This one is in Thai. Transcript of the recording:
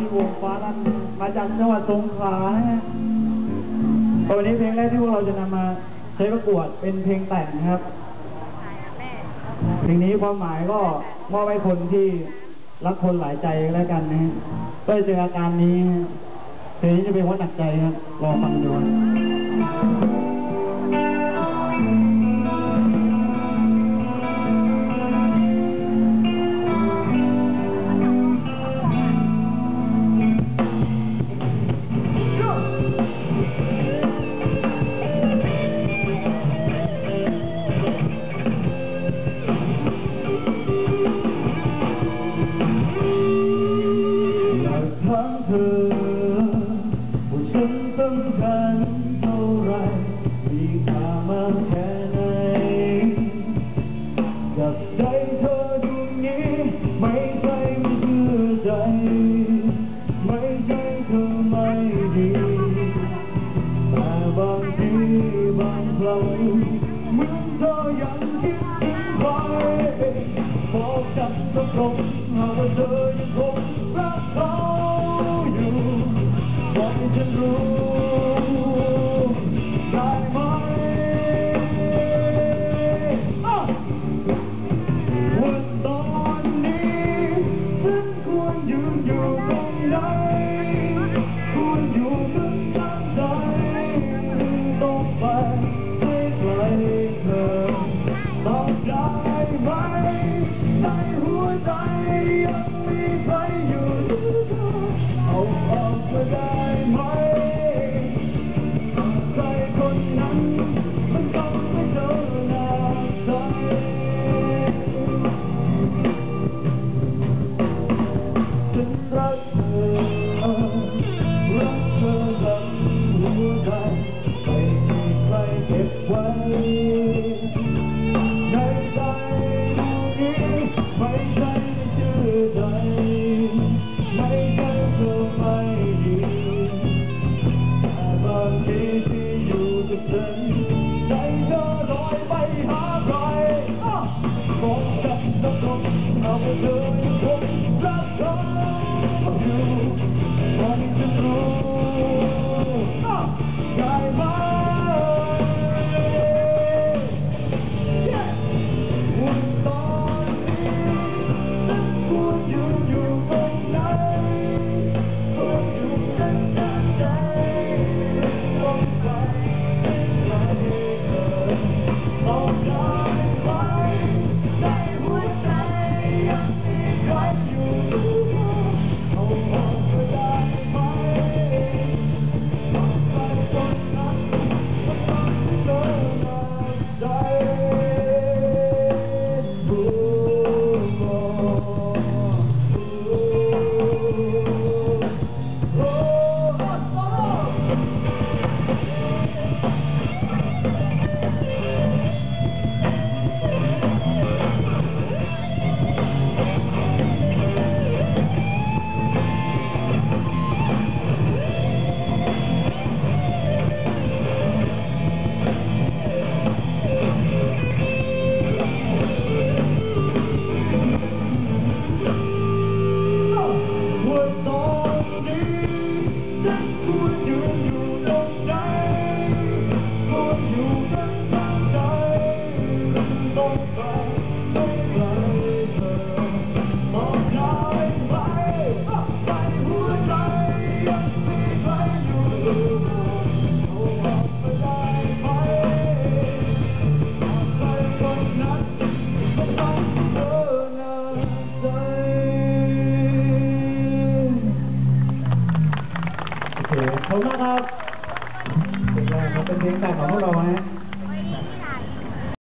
ที่วงฟ้าลั่นมาจากจังหวัดสงขลานะฮะวันนี้เพลงแรกที่พวกเราจะนำมาใช้ประกวดเป็นเพลงแต่งนะครับ เพลงนี้ความหมายก็มอบให้คนที่รักคนหลายใจแล้วกันนะฮะก็จะเจออาการนี้เพลงนี้จะเป็นว่าหนักใจครับรอฟังดู ทีบางครั้งเหมือนเธอยังคิดถึงใครบอกกันตรงๆหากเธอ ครับเป็นไงครับเป็นเพลงแต่งของพวกเราฮะ